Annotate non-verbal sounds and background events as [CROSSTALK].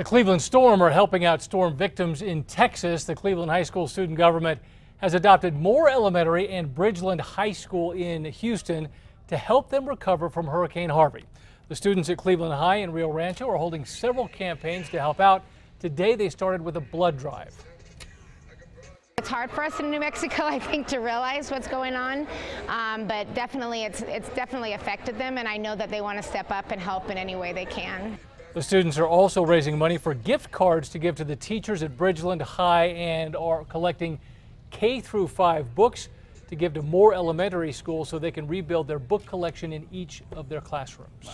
The Cleveland Storm are helping out storm victims in Texas. The Cleveland High School student government has adopted Moore Elementary and Bridgeland High School in Houston to help them recover from Hurricane Harvey. The students at Cleveland High and Rio Rancho are holding several campaigns to help out. Today they started with a blood drive. It's hard for us in New Mexico, [LAUGHS] I think, to realize what's going on, um, but definitely it's, it's definitely affected them, and I know that they want to step up and help in any way they can. The students are also raising money for gift cards to give to the teachers at Bridgeland High and are collecting K through 5 books to give to Moore Elementary schools so they can rebuild their book collection in each of their classrooms.